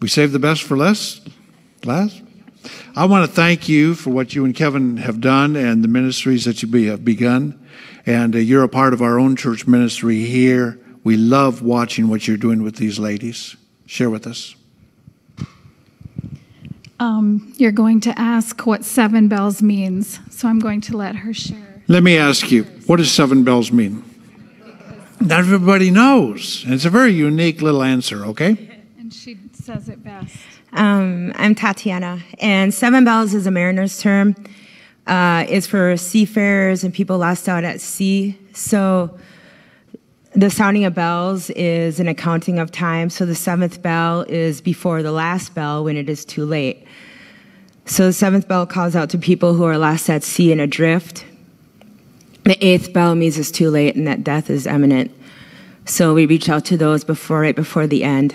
We save the best for last. Last. I want to thank you for what you and Kevin have done and the ministries that you have begun. And uh, you're a part of our own church ministry here. We love watching what you're doing with these ladies. Share with us. Um, you're going to ask what seven bells means, so I'm going to let her share. Let me ask you, what does seven bells mean? Not everybody knows. It's a very unique little answer, okay? And she says it best. Um, I'm Tatiana, and seven bells is a mariner's term. Uh, it's for seafarers and people lost out at sea. So the sounding of bells is an accounting of time. So the seventh bell is before the last bell when it is too late. So the seventh bell calls out to people who are lost at sea and adrift. The eighth bell means it's too late and that death is imminent. So we reach out to those before, right before the end.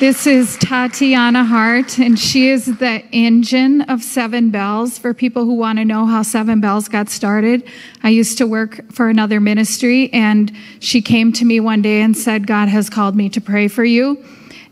This is Tatiana Hart, and she is the engine of Seven Bells. For people who want to know how Seven Bells got started, I used to work for another ministry, and she came to me one day and said, God has called me to pray for you.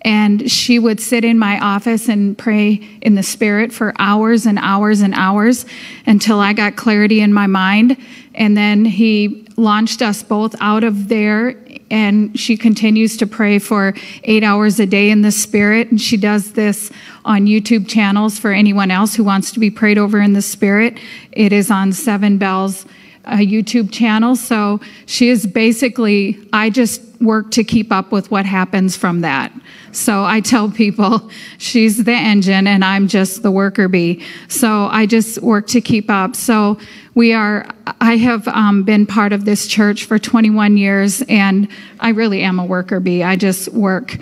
And she would sit in my office and pray in the spirit for hours and hours and hours until I got clarity in my mind. And then he launched us both out of there and she continues to pray for eight hours a day in the spirit. And she does this on youtube channels for anyone else who wants to be prayed over in the spirit. It is on seven bells uh, youtube channel so she is basically i just work to keep up with what happens from that so I tell people she's the engine and I'm just the worker bee. So I just work to keep up. So we are, I have um, been part of this church for 21 years and I really am a worker bee. I just work.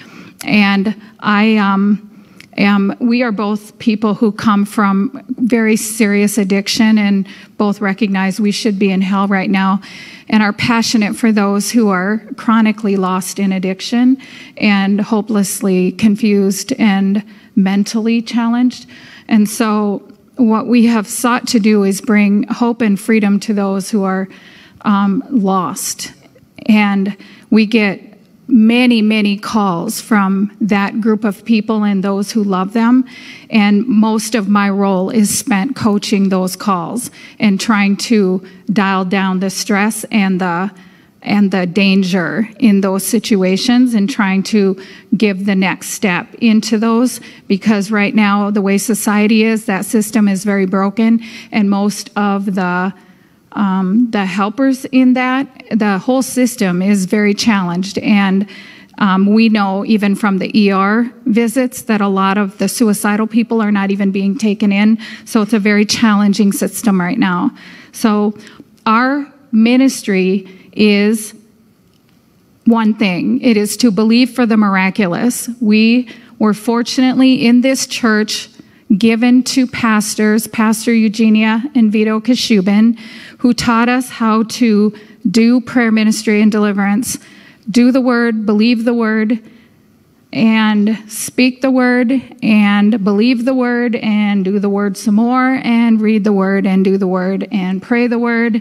And I, um, um, we are both people who come from very serious addiction and both recognize we should be in hell right now and are passionate for those who are chronically lost in addiction and hopelessly confused and mentally challenged. And so, what we have sought to do is bring hope and freedom to those who are um, lost. And we get many, many calls from that group of people and those who love them. And most of my role is spent coaching those calls and trying to dial down the stress and the and the danger in those situations and trying to give the next step into those because right now the way society is that system is very broken and most of the um, the helpers in that, the whole system is very challenged. And um, we know even from the ER visits that a lot of the suicidal people are not even being taken in. So it's a very challenging system right now. So our ministry is one thing it is to believe for the miraculous. We were fortunately in this church given to pastors, Pastor Eugenia and Vito Kashubin, who taught us how to do prayer ministry and deliverance, do the word, believe the word, and speak the word, and believe the word, and do the word some more, and read the word, and do the word, and pray the word.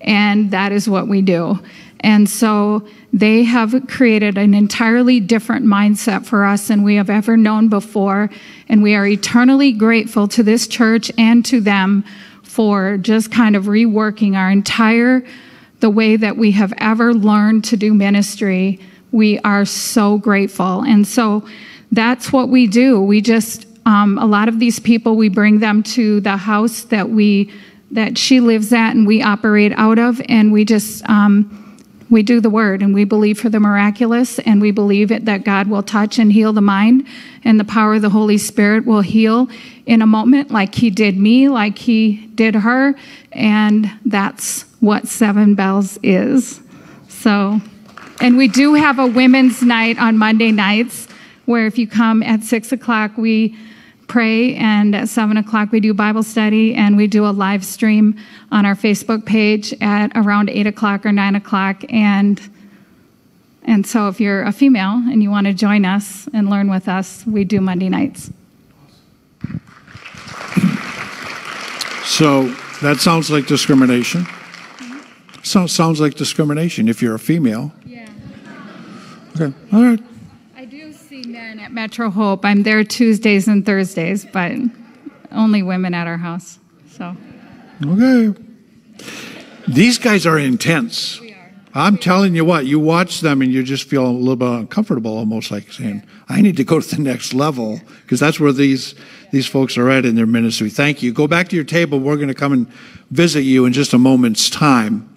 And that is what we do. And so they have created an entirely different mindset for us than we have ever known before. And we are eternally grateful to this church and to them for just kind of reworking our entire the way that we have ever learned to do ministry. We are so grateful. And so that's what we do. We just um, a lot of these people we bring them to the house that we that she lives at and we operate out of and we just um, we do the word and we believe for the miraculous and we believe it that God will touch and heal the mind and the power of the Holy Spirit will heal in a moment like he did me, like he did her. And that's what Seven Bells is. So, and we do have a women's night on Monday nights where if you come at six o'clock, we pray, and at 7 o'clock we do Bible study, and we do a live stream on our Facebook page at around 8 o'clock or 9 o'clock. And, and so if you're a female and you want to join us and learn with us, we do Monday nights. So that sounds like discrimination. So, sounds like discrimination if you're a female. Yeah. Okay, all right. I do see men at Metro Hope. I'm there Tuesdays and Thursdays, but only women at our house. So Okay. These guys are intense. I'm telling you what, you watch them and you just feel a little bit uncomfortable, almost like saying, I need to go to the next level, because that's where these, these folks are at in their ministry. Thank you. Go back to your table. We're going to come and visit you in just a moment's time.